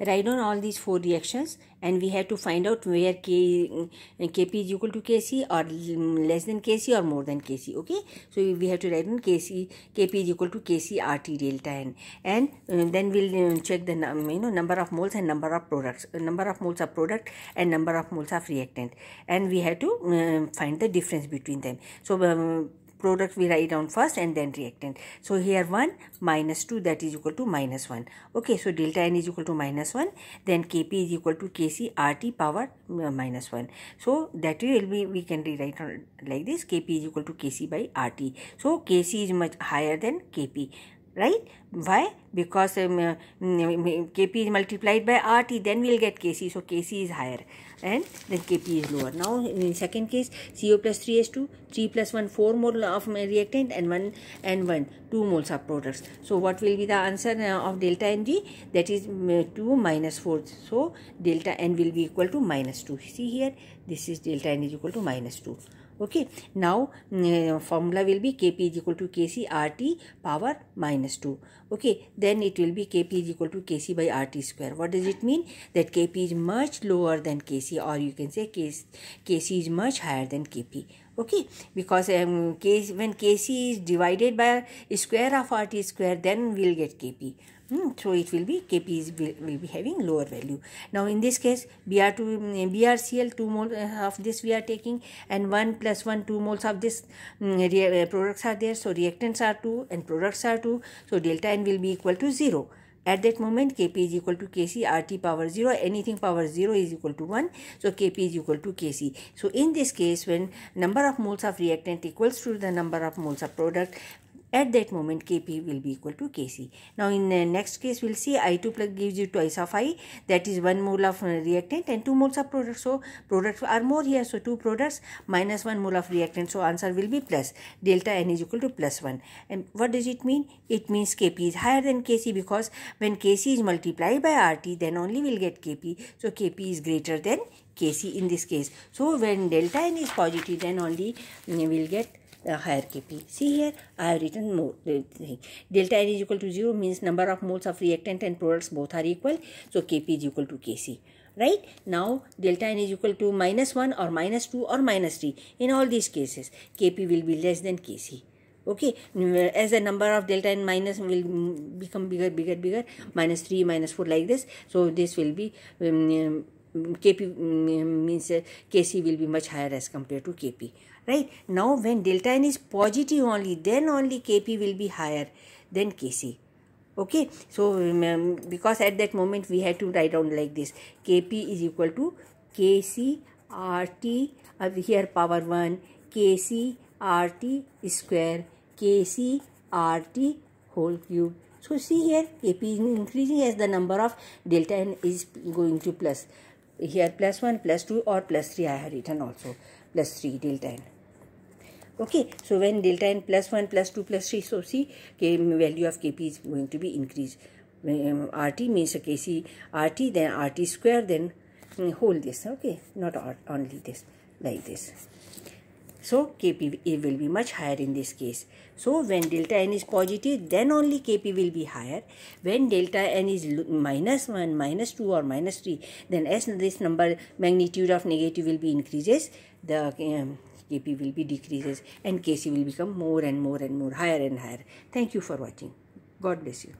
write down all these four reactions and we have to find out where K, Kp is equal to Kc or less than Kc or more than Kc. Okay. So we have to write down Kc, Kp is equal to Kc RT delta N and uh, then we'll uh, check the you know number of moles and number of products, uh, number of moles of product and number of moles of reactant and we have to uh, find the difference between them. So um, product we write down first and then reactant. So here 1 minus 2 that is equal to minus 1. Okay, so delta n is equal to minus 1 then Kp is equal to Kc RT power uh, minus 1. So that will be we can rewrite like this Kp is equal to Kc by RT. So Kc is much higher than Kp right? Why? Because um, uh, kp is multiplied by rt then we'll get kc so kc is higher. And then kp is lower. Now in second case co plus 3s2 3 plus 1 4 mole of reactant and 1 and 1 2 moles of products so what will be the answer uh, of delta ng that is 2 minus 4 so delta n will be equal to minus 2 see here this is delta n is equal to minus 2 okay. Now uh, formula will be kp is equal to kc rt power minus 2 okay. Then it will be kp is equal to kc by rt square. What does it mean? That kp is much lower than kc or you can say kc, kc is much higher than kp okay. Because um, case, when kc is divided by square of rt square then we'll get kp so it will be Kp is will, will be having lower value. Now in this case Br2 mm, BrCl 2 moles uh, of this we are taking and 1 plus 1 2 moles of this um, products are there. So reactants are 2 and products are 2. So delta N will be equal to 0. At that moment Kp is equal to Kc RT power 0 anything power 0 is equal to 1 so Kp is equal to Kc. So in this case when number of moles of reactant equals to the number of moles of product at that moment Kp will be equal to Kc. Now in the next case we'll see I2 plus gives you twice of I that is 1 mole of reactant and 2 moles of product. So products are more here so 2 products minus 1 mole of reactant so answer will be plus delta n is equal to plus 1 and what does it mean? It means Kp is higher than Kc because when Kc is multiplied by RT then only we'll get Kp so Kp is greater than Kc in this case. So when delta n is positive then only we'll get uh, higher Kp. See here, I have written more. thing. Delta n is equal to 0 means number of moles of reactant and products both are equal. So Kp is equal to Kc. Right? Now, delta n is equal to minus 1 or minus 2 or minus 3. In all these cases, Kp will be less than Kc okay as the number of delta n minus will become bigger bigger bigger minus 3 minus 4 like this so this will be um, kp um, means uh, kc will be much higher as compared to kp right? Now when delta n is positive only then only kp will be higher than kc okay? So um, because at that moment we had to write down like this. Kp is equal to kc rt uh, here power 1 kc rt square kc rt whole cube. So see here kp is increasing as the number of delta n is going to plus here plus 1 plus 2 or plus 3 i have written also. Plus 3 delta n. Okay so when delta n plus 1 plus 2 plus 3 so see k value of kp is going to be increased. Um, rt means kc rt then rt square then um, hold this okay not only this like this so kp will be much higher in this case so when delta n is positive then only kp will be higher when delta n is minus 1 minus 2 or minus 3 then as this number magnitude of negative will be increases the um, Kp will be decreases and Kc will become more and more and more higher and higher. Thank you for watching. God bless you.